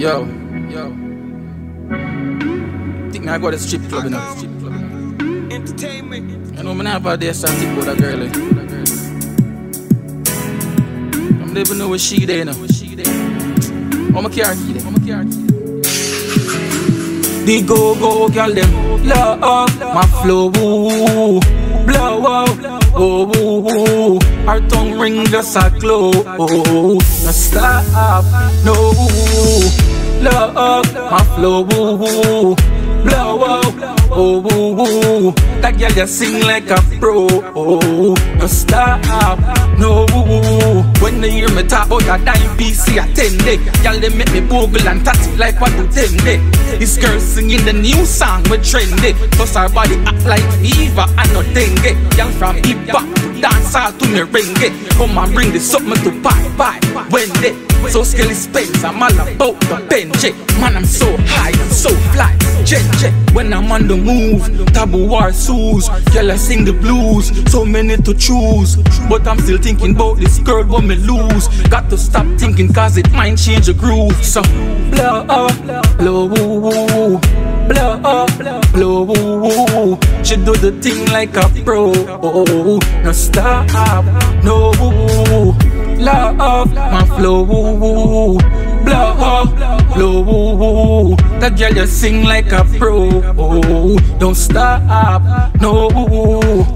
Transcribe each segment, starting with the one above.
Yo, yo. Think me I go to strip club, you know. Strip club. Entertainment. You know, me never there start think about that girl. eh. I'm never know where she there, you know. I'm a car key there. I'm a car key there. The go go girl them love my flow, woo, blow up, oh woo, woo. Her tongue ring just a glow, oh, no stop, no love my flow, woo, blow up, oh woo, woo. That girl just sing like a pro, no stop, no. When they hear me talk about a dime PC, I attend it. Y'all they make me bogle and tatty like what do them they? This girl singing the new song we trendy. Plus her body act like fever and no dengue. Y'all from hip hop to dance all to me ringy. Come and bring this something to buy, buy. When they Soul Skelly spends, I'm all about the bench. Man, I'm so high, I'm so fly. Jet, jet. When I'm on the move, taboo war sues. Girl, I sing the blues, so many to choose. But I'm still thinking about this girl, what me lose. Got to stop thinking, cause it might change the groove. So, blow blow, woo, woo. blow up, blow, woo, woo. She do the thing like a pro. No stop, no. Flow, blow blow. That girl just sing like a pro. Don't stop, no.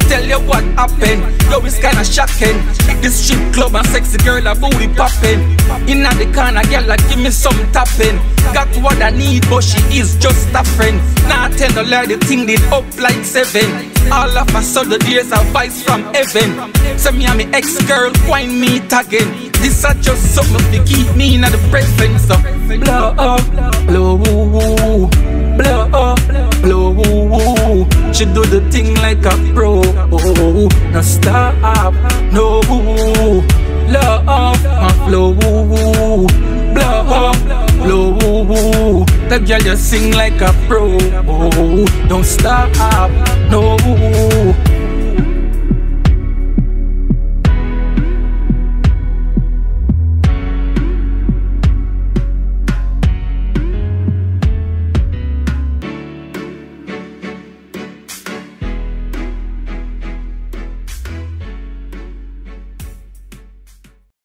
Tell you what happened, yo, it's kinda shocking. This strip club and sexy girl a booty popping. Inna the corner, girl, like give me some tapping. Got what I need, but she is just a friend. Nah, tell the lie, the thing did up like seven. All of a sudden, there's a voice from heaven. Say me and me ex-girl, wine me again. This are just something to keep me in the present. So blow up, blow, blow up, blow. She do the thing like a pro. No stop, no. Love my flow, blow up, blow. That girl just sing like a pro. Don't stop, no.